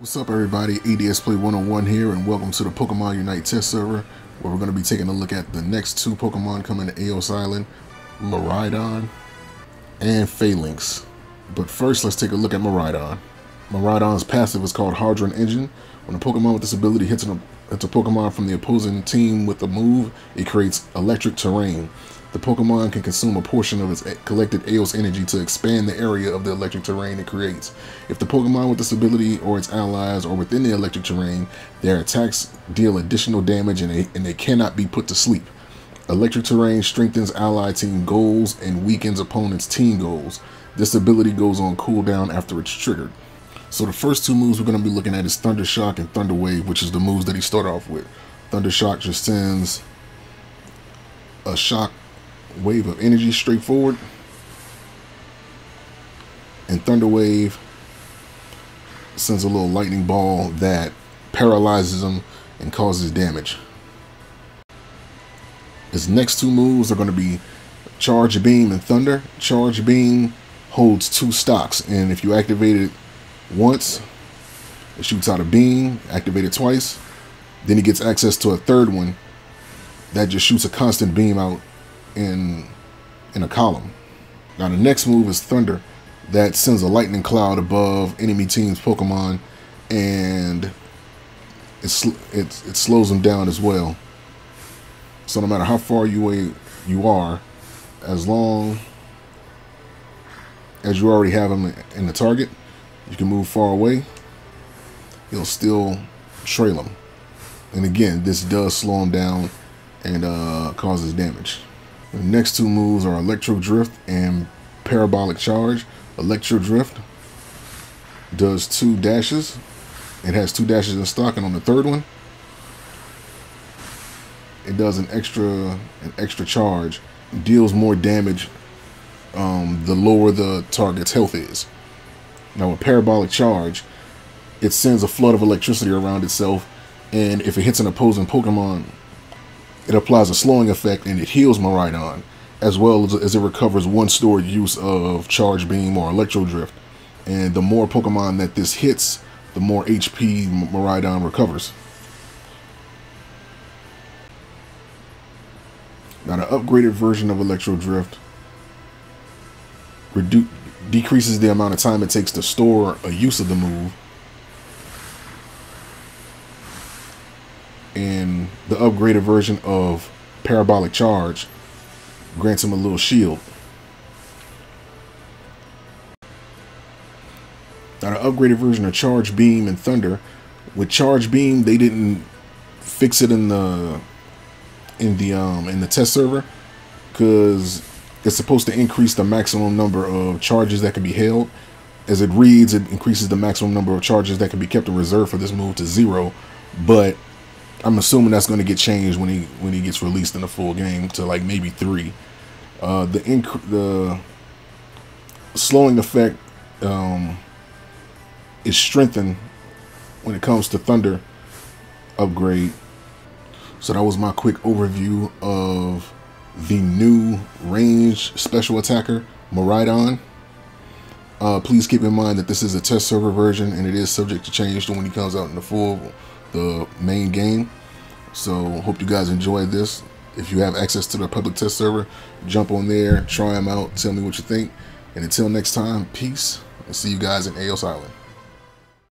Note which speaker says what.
Speaker 1: What's up everybody, ADS Play 101 here and welcome to the Pokemon Unite test server where we're going to be taking a look at the next two Pokemon coming to Aeos Island, Miraidon and Falinks. But first let's take a look at Miraidon. Miraidon's passive is called Hadron Engine. When a Pokemon with this ability hits, an, hits a Pokemon from the opposing team with a move, it creates electric terrain. The Pokemon can consume a portion of its collected Aeos energy to expand the area of the electric terrain it creates. If the Pokemon with this ability or its allies are within the electric terrain, their attacks deal additional damage and they, and they cannot be put to sleep. Electric terrain strengthens ally team goals and weakens opponent's team goals. This ability goes on cooldown after it's triggered. So the first two moves we're going to be looking at is Thunder Shock and Thunder Wave, which is the moves that he started off with. Thunder Shock just sends a shock wave of energy straightforward. And Thunder Wave sends a little lightning ball that paralyzes him and causes damage. His next two moves are going to be Charge Beam and Thunder. Charge Beam holds two stocks, and if you activate it once, it shoots out a beam, activate it twice. Then he gets access to a third one that just shoots a constant beam out in in a column. Now the next move is Thunder that sends a lightning cloud above enemy team's Pokemon and it, it, it slows them down as well. So no matter how far you you are, as long as you already have them in the target, you can move far away. You'll still trail them. And again, this does slow them down and uh, causes damage. The next two moves are Electro Drift and Parabolic Charge. Electro Drift does two dashes. It has two dashes in stock, and on the third one, it does an extra an extra charge. Deals more damage um, the lower the target's health is. Now, with Parabolic Charge, it sends a flood of electricity around itself, and if it hits an opposing Pokemon it applies a slowing effect and it heals Miraidon, as well as, as it recovers one stored use of Charge Beam or Electro Drift. And the more Pokemon that this hits, the more HP Miraidon recovers. Now the upgraded version of Electro Drift decreases the amount of time it takes to store a use of the move and the upgraded version of Parabolic Charge grants him a little shield. Now the upgraded version of Charge Beam and Thunder, with Charge Beam they didn't fix it in the in the um in the test server because it's supposed to increase the maximum number of charges that can be held. As it reads, it increases the maximum number of charges that can be kept in reserve for this move to zero, but I'm assuming that's going to get changed when he when he gets released in the full game to like maybe three. Uh, the inc- the slowing effect um, is strengthened when it comes to Thunder upgrade. So that was my quick overview of the new range special attacker Miraidon. Uh, please keep in mind that this is a test server version and it is subject to change when he comes out in the full the main game. So hope you guys enjoyed this. If you have access to the public test server, jump on there, try them out, tell me what you think. And until next time, peace, and see you guys in Aeos Island.